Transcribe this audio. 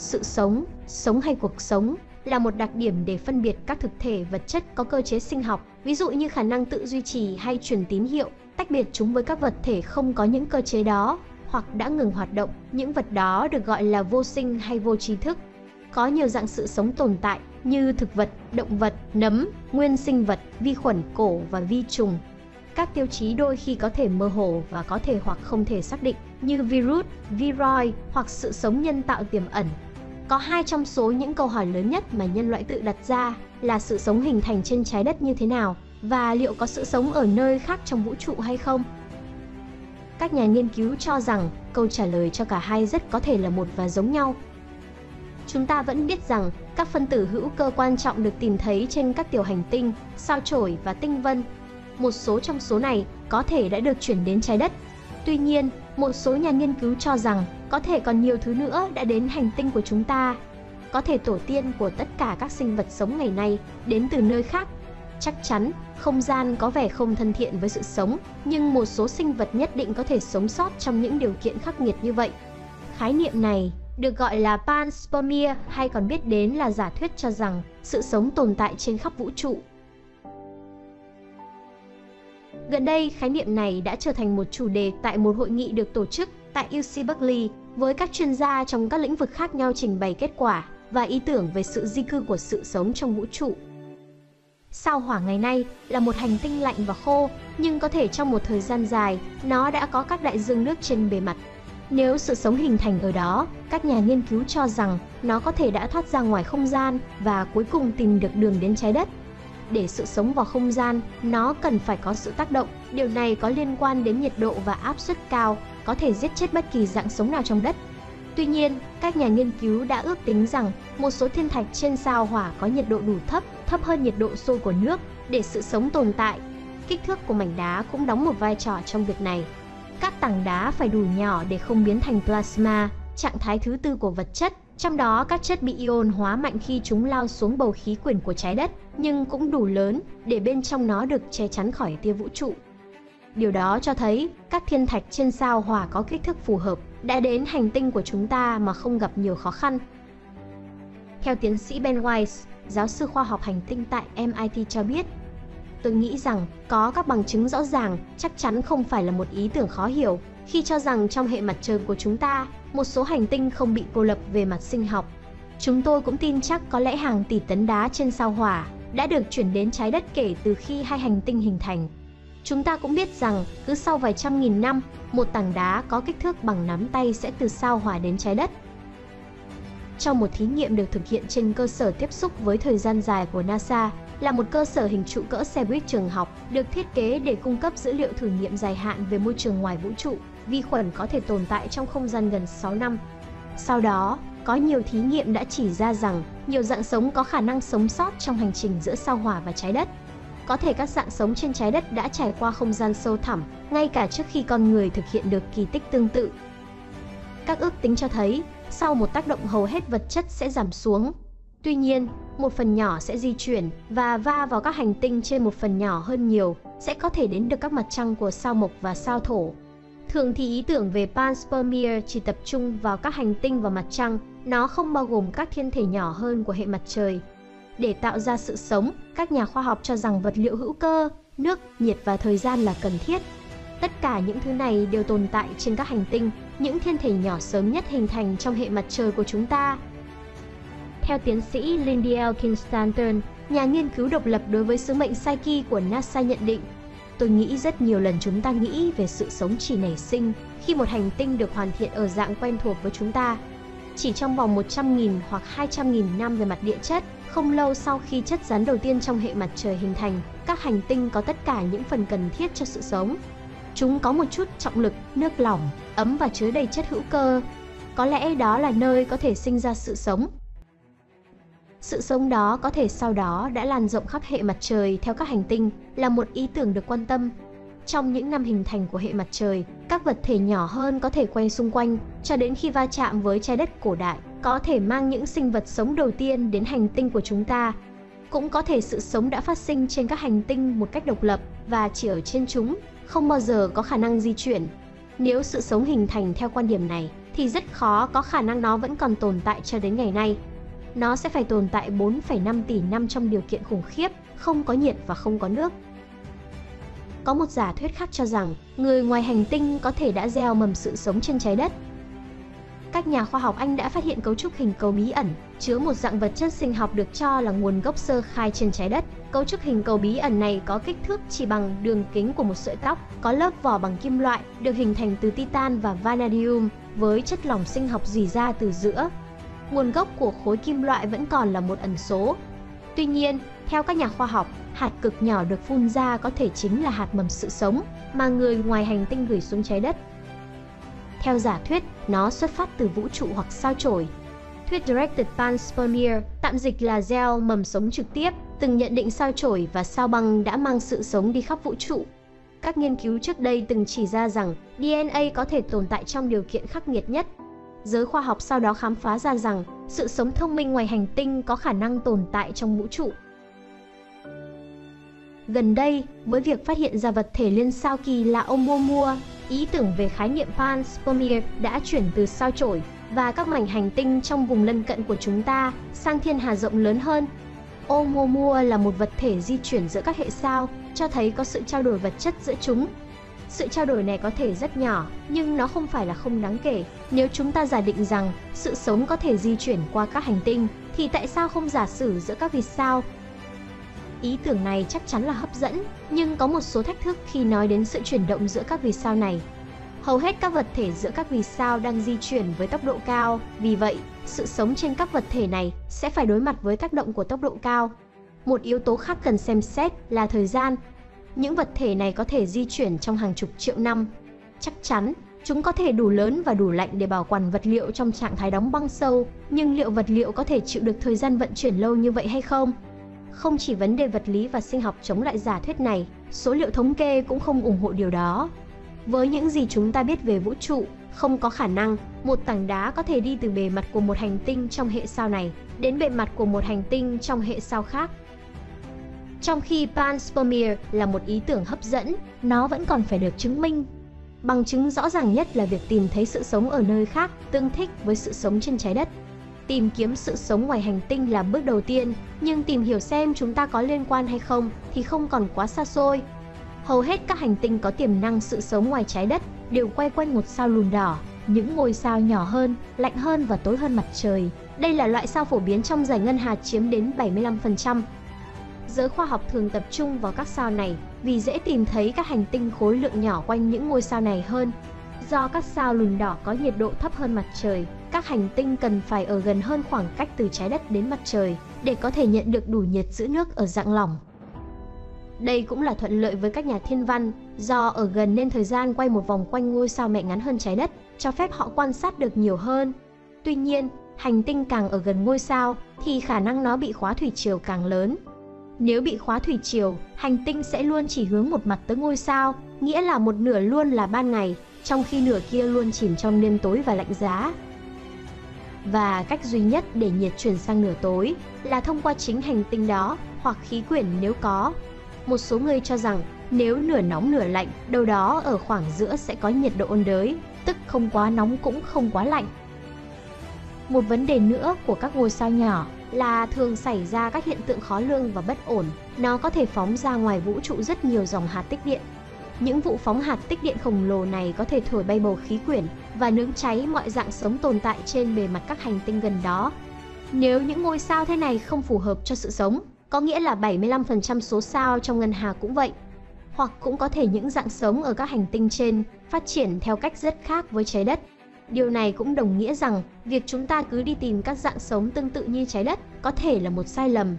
Sự sống, sống hay cuộc sống là một đặc điểm để phân biệt các thực thể vật chất có cơ chế sinh học, ví dụ như khả năng tự duy trì hay truyền tín hiệu, tách biệt chúng với các vật thể không có những cơ chế đó hoặc đã ngừng hoạt động. Những vật đó được gọi là vô sinh hay vô trí thức. Có nhiều dạng sự sống tồn tại như thực vật, động vật, nấm, nguyên sinh vật, vi khuẩn cổ và vi trùng. Các tiêu chí đôi khi có thể mơ hồ và có thể hoặc không thể xác định như virus, viroid hoặc sự sống nhân tạo tiềm ẩn. Có hai trong số những câu hỏi lớn nhất mà nhân loại tự đặt ra là sự sống hình thành trên trái đất như thế nào và liệu có sự sống ở nơi khác trong vũ trụ hay không? Các nhà nghiên cứu cho rằng câu trả lời cho cả hai rất có thể là một và giống nhau. Chúng ta vẫn biết rằng các phân tử hữu cơ quan trọng được tìm thấy trên các tiểu hành tinh, sao chổi và tinh vân. Một số trong số này có thể đã được chuyển đến trái đất. Tuy nhiên, một số nhà nghiên cứu cho rằng có thể còn nhiều thứ nữa đã đến hành tinh của chúng ta. Có thể tổ tiên của tất cả các sinh vật sống ngày nay đến từ nơi khác. Chắc chắn, không gian có vẻ không thân thiện với sự sống, nhưng một số sinh vật nhất định có thể sống sót trong những điều kiện khắc nghiệt như vậy. Khái niệm này được gọi là panspermia hay còn biết đến là giả thuyết cho rằng sự sống tồn tại trên khắp vũ trụ. Gần đây, khái niệm này đã trở thành một chủ đề tại một hội nghị được tổ chức tại UC Berkeley với các chuyên gia trong các lĩnh vực khác nhau trình bày kết quả và ý tưởng về sự di cư của sự sống trong vũ trụ. Sao hỏa ngày nay là một hành tinh lạnh và khô, nhưng có thể trong một thời gian dài, nó đã có các đại dương nước trên bề mặt. Nếu sự sống hình thành ở đó, các nhà nghiên cứu cho rằng nó có thể đã thoát ra ngoài không gian và cuối cùng tìm được đường đến trái đất. Để sự sống vào không gian, nó cần phải có sự tác động. Điều này có liên quan đến nhiệt độ và áp suất cao, có thể giết chết bất kỳ dạng sống nào trong đất. Tuy nhiên, các nhà nghiên cứu đã ước tính rằng một số thiên thạch trên sao hỏa có nhiệt độ đủ thấp, thấp hơn nhiệt độ sôi của nước để sự sống tồn tại. Kích thước của mảnh đá cũng đóng một vai trò trong việc này. Các tảng đá phải đủ nhỏ để không biến thành plasma, trạng thái thứ tư của vật chất, trong đó các chất bị ion hóa mạnh khi chúng lao xuống bầu khí quyển của trái đất, nhưng cũng đủ lớn để bên trong nó được che chắn khỏi tia vũ trụ. Điều đó cho thấy các thiên thạch trên sao hỏa có kích thước phù hợp đã đến hành tinh của chúng ta mà không gặp nhiều khó khăn. Theo tiến sĩ Ben Weiss, giáo sư khoa học hành tinh tại MIT cho biết, tôi nghĩ rằng có các bằng chứng rõ ràng chắc chắn không phải là một ý tưởng khó hiểu khi cho rằng trong hệ mặt trời của chúng ta, một số hành tinh không bị cô lập về mặt sinh học. Chúng tôi cũng tin chắc có lẽ hàng tỷ tấn đá trên sao hỏa đã được chuyển đến trái đất kể từ khi hai hành tinh hình thành. Chúng ta cũng biết rằng cứ sau vài trăm nghìn năm, một tảng đá có kích thước bằng nắm tay sẽ từ sao hỏa đến trái đất. Trong một thí nghiệm được thực hiện trên cơ sở tiếp xúc với thời gian dài của NASA, là một cơ sở hình trụ cỡ xe buýt trường học được thiết kế để cung cấp dữ liệu thử nghiệm dài hạn về môi trường ngoài vũ trụ. Vi khuẩn có thể tồn tại trong không gian gần 6 năm. Sau đó, có nhiều thí nghiệm đã chỉ ra rằng nhiều dạng sống có khả năng sống sót trong hành trình giữa sao hỏa và trái đất. Có thể các dạng sống trên trái đất đã trải qua không gian sâu thẳm, ngay cả trước khi con người thực hiện được kỳ tích tương tự. Các ước tính cho thấy, sau một tác động hầu hết vật chất sẽ giảm xuống. Tuy nhiên, một phần nhỏ sẽ di chuyển và va vào các hành tinh trên một phần nhỏ hơn nhiều, sẽ có thể đến được các mặt trăng của sao mộc và sao thổ. Thường thì ý tưởng về panspermia chỉ tập trung vào các hành tinh và mặt trăng, nó không bao gồm các thiên thể nhỏ hơn của hệ mặt trời. Để tạo ra sự sống, các nhà khoa học cho rằng vật liệu hữu cơ, nước, nhiệt và thời gian là cần thiết. Tất cả những thứ này đều tồn tại trên các hành tinh, những thiên thể nhỏ sớm nhất hình thành trong hệ mặt trời của chúng ta. Theo tiến sĩ Lindy Elkin Stanton, nhà nghiên cứu độc lập đối với sứ mệnh Psyche của NASA nhận định, Tôi nghĩ rất nhiều lần chúng ta nghĩ về sự sống chỉ nảy sinh khi một hành tinh được hoàn thiện ở dạng quen thuộc với chúng ta. Chỉ trong vòng 100.000 hoặc 200.000 năm về mặt địa chất, không lâu sau khi chất rắn đầu tiên trong hệ mặt trời hình thành, các hành tinh có tất cả những phần cần thiết cho sự sống. Chúng có một chút trọng lực, nước lỏng, ấm và chứa đầy chất hữu cơ. Có lẽ đó là nơi có thể sinh ra sự sống. Sự sống đó có thể sau đó đã lan rộng khắp hệ mặt trời theo các hành tinh là một ý tưởng được quan tâm. Trong những năm hình thành của hệ mặt trời, các vật thể nhỏ hơn có thể quay xung quanh cho đến khi va chạm với trái đất cổ đại, có thể mang những sinh vật sống đầu tiên đến hành tinh của chúng ta. Cũng có thể sự sống đã phát sinh trên các hành tinh một cách độc lập và chỉ ở trên chúng, không bao giờ có khả năng di chuyển. Nếu sự sống hình thành theo quan điểm này, thì rất khó có khả năng nó vẫn còn tồn tại cho đến ngày nay. Nó sẽ phải tồn tại 4,5 tỷ năm trong điều kiện khủng khiếp, không có nhiệt và không có nước. Có một giả thuyết khác cho rằng người ngoài hành tinh có thể đã gieo mầm sự sống trên trái đất. Các nhà khoa học Anh đã phát hiện cấu trúc hình cầu bí ẩn, chứa một dạng vật chất sinh học được cho là nguồn gốc sơ khai trên trái đất. Cấu trúc hình cầu bí ẩn này có kích thước chỉ bằng đường kính của một sợi tóc, có lớp vỏ bằng kim loại, được hình thành từ titan và vanadium với chất lỏng sinh học rỉ ra từ giữa. Nguồn gốc của khối kim loại vẫn còn là một ẩn số. Tuy nhiên, theo các nhà khoa học, hạt cực nhỏ được phun ra có thể chính là hạt mầm sự sống mà người ngoài hành tinh gửi xuống trái đất. Theo giả thuyết, nó xuất phát từ vũ trụ hoặc sao chổi. Thuyết Directed Panspermia, tạm dịch là gieo mầm sống trực tiếp, từng nhận định sao chổi và sao băng đã mang sự sống đi khắp vũ trụ. Các nghiên cứu trước đây từng chỉ ra rằng DNA có thể tồn tại trong điều kiện khắc nghiệt nhất. Giới khoa học sau đó khám phá ra rằng sự sống thông minh ngoài hành tinh có khả năng tồn tại trong vũ trụ. Gần đây, với việc phát hiện ra vật thể liên sao kỳ lạ Oumuamua, ý tưởng về khái niệm panspermia đã chuyển từ sao chổi và các mảnh hành tinh trong vùng lân cận của chúng ta sang thiên hà rộng lớn hơn. Oumuamua là một vật thể di chuyển giữa các hệ sao, cho thấy có sự trao đổi vật chất giữa chúng. Sự trao đổi này có thể rất nhỏ, nhưng nó không phải là không đáng kể. Nếu chúng ta giả định rằng sự sống có thể di chuyển qua các hành tinh, thì tại sao không giả sử giữa các vì sao Ý tưởng này chắc chắn là hấp dẫn, nhưng có một số thách thức khi nói đến sự chuyển động giữa các vì sao này. Hầu hết các vật thể giữa các vì sao đang di chuyển với tốc độ cao, vì vậy, sự sống trên các vật thể này sẽ phải đối mặt với tác động của tốc độ cao. Một yếu tố khác cần xem xét là thời gian. Những vật thể này có thể di chuyển trong hàng chục triệu năm. Chắc chắn, chúng có thể đủ lớn và đủ lạnh để bảo quản vật liệu trong trạng thái đóng băng sâu, nhưng liệu vật liệu có thể chịu được thời gian vận chuyển lâu như vậy hay không? Không chỉ vấn đề vật lý và sinh học chống lại giả thuyết này, số liệu thống kê cũng không ủng hộ điều đó. Với những gì chúng ta biết về vũ trụ, không có khả năng một tảng đá có thể đi từ bề mặt của một hành tinh trong hệ sao này đến bề mặt của một hành tinh trong hệ sao khác. Trong khi panspermia là một ý tưởng hấp dẫn, nó vẫn còn phải được chứng minh. Bằng chứng rõ ràng nhất là việc tìm thấy sự sống ở nơi khác tương thích với sự sống trên trái đất. Tìm kiếm sự sống ngoài hành tinh là bước đầu tiên, nhưng tìm hiểu xem chúng ta có liên quan hay không thì không còn quá xa xôi. Hầu hết các hành tinh có tiềm năng sự sống ngoài trái đất đều quay quanh một sao lùn đỏ, những ngôi sao nhỏ hơn, lạnh hơn và tối hơn mặt trời. Đây là loại sao phổ biến trong giải ngân hà chiếm đến 75%. Giới khoa học thường tập trung vào các sao này vì dễ tìm thấy các hành tinh khối lượng nhỏ quanh những ngôi sao này hơn. Do các sao lùn đỏ có nhiệt độ thấp hơn mặt trời, các hành tinh cần phải ở gần hơn khoảng cách từ trái đất đến mặt trời để có thể nhận được đủ nhiệt giữ nước ở dạng lỏng. Đây cũng là thuận lợi với các nhà thiên văn, do ở gần nên thời gian quay một vòng quanh ngôi sao mẹ ngắn hơn trái đất, cho phép họ quan sát được nhiều hơn. Tuy nhiên, hành tinh càng ở gần ngôi sao thì khả năng nó bị khóa thủy triều càng lớn. Nếu bị khóa thủy triều, hành tinh sẽ luôn chỉ hướng một mặt tới ngôi sao, nghĩa là một nửa luôn là ban ngày, trong khi nửa kia luôn chìm trong đêm tối và lạnh giá. Và cách duy nhất để nhiệt chuyển sang nửa tối là thông qua chính hành tinh đó hoặc khí quyển nếu có. Một số người cho rằng nếu nửa nóng nửa lạnh, đâu đó ở khoảng giữa sẽ có nhiệt độ ôn đới, tức không quá nóng cũng không quá lạnh. Một vấn đề nữa của các ngôi sao nhỏ là thường xảy ra các hiện tượng khó lường và bất ổn. Nó có thể phóng ra ngoài vũ trụ rất nhiều dòng hạt tích điện những vụ phóng hạt tích điện khổng lồ này có thể thổi bay bầu khí quyển và nướng cháy mọi dạng sống tồn tại trên bề mặt các hành tinh gần đó. Nếu những ngôi sao thế này không phù hợp cho sự sống, có nghĩa là 75% số sao trong ngân hà cũng vậy. Hoặc cũng có thể những dạng sống ở các hành tinh trên phát triển theo cách rất khác với trái đất. Điều này cũng đồng nghĩa rằng việc chúng ta cứ đi tìm các dạng sống tương tự như trái đất có thể là một sai lầm